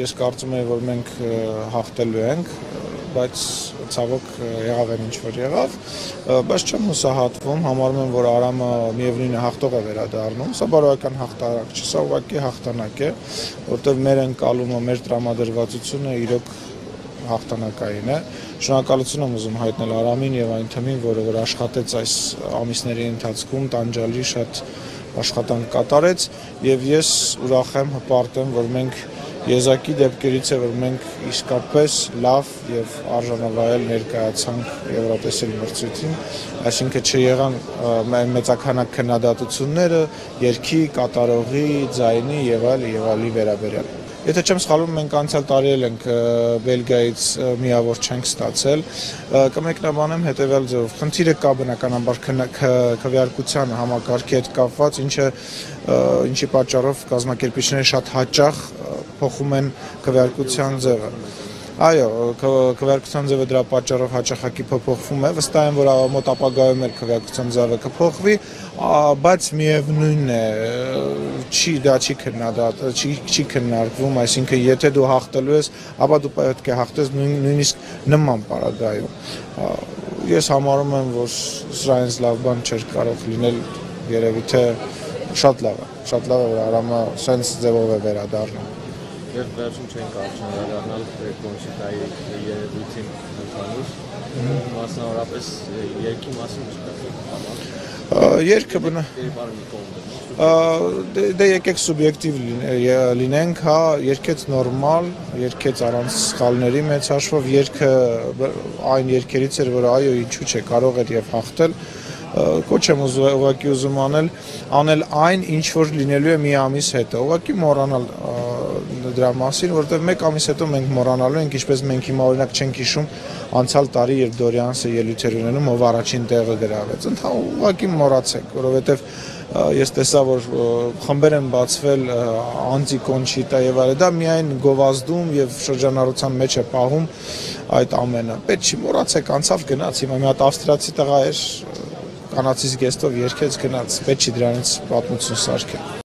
ես կարծում եմ, որ մենք հաղթելու ենք, բայց ցավոք եղավ այն ինչ որ եղավ, բայց չեմ հուսահատվում, համարում եմ, որ Արամը միևնույնն է հաղթող է վերադառնում, սա բարոյական հաղթանակ չէ, սա ուղղակի հաղթանակ է, որտեղ մեր ընկալումը, մեր տրամադրվածությունը իրոք հաղթանակային է։ Շնորհակալություն եմ ուզում հայտնել Արամին եւ այն թիմին, որը որ աշխատեց այս ամիսների ընթացքում տանջալի շատ աշխատանք կատարեց եւ ես ուրախ եմ, հպարտ եմ, որ մենք եզակի դեպքերից է, որ մենք իսկապես լավ եւ արժանավայել ներկայացանք Եվրատեսիլ մրցույթին, այսինքն չեղան մեծականակ քննադատությունները երկի, կատարողի, ձայնի եւ այլ եւ այլի վերաբերյալ։ Եթե չեմ սխալվում, մենք անցյալ տարի էլ ենք Բելգիայից միավոր չենք ստացել։ Կմեկնաբանեմ հետեւյալ ձևով. խնդիրը կա բնականաբար քվեարկության համակարգի հետ կապված, ինչը ինչի պատճառով կազմակերպիչները շատ հաճախ փոխում են քվեարկության ձևը։ Այո, քվեարկության ձևը դրա պատճառով հաճախակի փոփոխվում է, վստահ եմ, որ մոտ ապագայում էլ քվեարկության ձևը կփոխվի, բայց միևնույնն է, չի դա չի քննադատ, չի չի քննարկվում, այսինքն եթե դու հաղթելու ես, ապա դու պետք է հաղթես նույնիսկ նման պարագայում։ Ես համարում եմ, որ սրանից լավ բան չէր կարող լինել երևի թե շատ լավ է, շատ լավ է, որ Արամը սենց ձևով է վերադառնում եւ վերջում չեն կարողանալ վերադառնալ կոնսուլտայի երևույթին ընդհանուր մասնավորապես երկի մասին չկա երկը բնա դե, դե եկեք սուբյեկտիվ լինենք, հա, երկեց նորմալ, երկեց առանց սխալների մեծ հաշվով, երկը այն երկերից էր, որ այո, ինչու՞ չէ, կարող էր եւ հաղթել կոչ եմ ուղղակի ուզում անել անել այն ինչ որ լինելու է մի ամիս հետո ուղղակի մոռանալ դրա մասին, որովհետև մեկ ամիս հետո մենք մոռանալու ենք, ինչպես մենք հիմա օրինակ չենք հիշում անցյալ տարի, երբ Դորյանսը ելույթեր ունենում, ով առաջին տեղը գրավեց։ ուղղակի մոռացեք, որովհետև ես տեսա, որ խմբեր են բացվել անտի կոնչիտա եւ այլն, դա միայն գովազդում եւ շրջանառության մեջ է պահում այդ ամենը։ Պետք չի մոռացեք, անցավ գնաց, հիմա մի հատ ավստրիացի տղա էր կանացից գեստով երկեց գնաց, պետք չի դրանից պատմություն սարքել։